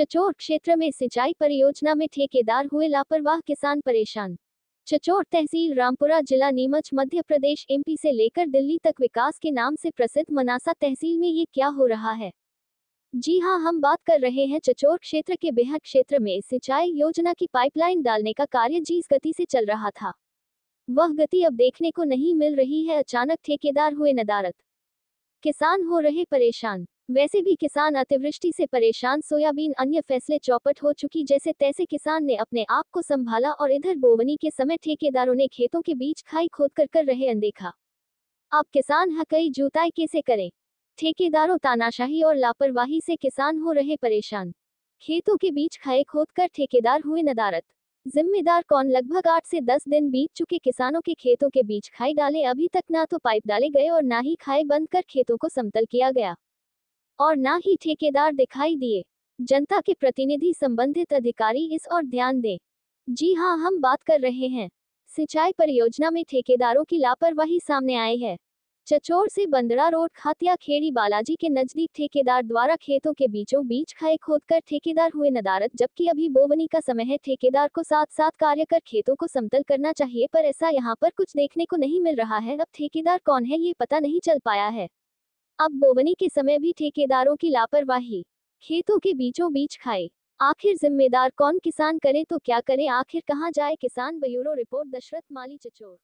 चचोर क्षेत्र में सिंचाई परियोजना में ठेकेदार हुए लापरवाह किसान परेशान। चचोर तहसील रामपुरा जिला नीमच, मध्य प्रदेश, एमपी से लेकर दिल्ली तक विकास के नाम से प्रसिद्ध मनासा तहसील में ये क्या हो रहा है? जी हाँ, हम बात कर रहे हैं चचोर क्षेत्र के बेहद क्षेत्र में सिंचाई योजना की पाइपलाइन डालने का कार्य जिस गति से चल रहा था। वह गति अब देखने को नहीं मिल रही है, अचानक ठेकेदार हुए नदारत किसान हो रहे परेशान। वैसे भी किसान अतिवृष्टि से परेशान सोयाबीन अन्य फैसले चौपट हो चुकी जैसे तैसे किसान ने अपने आप को संभाला और इधर बोवनी के समय ठेकेदारों ने खेतों के बीच खाई खोद कर कर रहे अनदेखा। अब किसान हकई जुताई कैसे करें? ठेकेदारों तानाशाही और लापरवाही से किसान हो रहे परेशान। खेतों के बीच खाए खोद कर ठेकेदार हुए नदारत। जिम्मेदार कौन? लगभग आठ से दस दिन बीत चुके किसानों के खेतों के बीच खाई डाले। अभी तक ना तो पाइप डाले गए और ना ही खाए बंद कर खेतों को समतल किया गया। और ना ही ठेकेदार दिखाई दिए। जनता के प्रतिनिधि संबंधित अधिकारी इस और ध्यान दें। जी हाँ हम बात कर रहे हैं। सिंचाई परियोजना में ठेकेदारों की लापरवाही सामने आई है। चचोर से बंदड़ा रोड खातिया खेड़ी बालाजी के नज़दीक ठेकेदार द्वारा खेतों के बीचों बीच खाए खोद कर ठेकेदार हुए नदारत जबकि अभी बोवनी का समय है, ठेकेदार को साथ साथ कार्य कर खेतों को समतल करना चाहिए, पर ऐसा यहाँ पर कुछ देखने को नहीं मिल रहा है। अब ठेकेदार कौन है, ये पता नहीं चल पाया है। अब बोवनी के समय भी ठेकेदारों की लापरवाही। खेतों के बीचों बीच खाए। आखिर जिम्मेदार कौन किसान करे तो क्या करे? आखिर कहाँ जाए किसान? Bureau report, Dasharath, Mali, Chachor.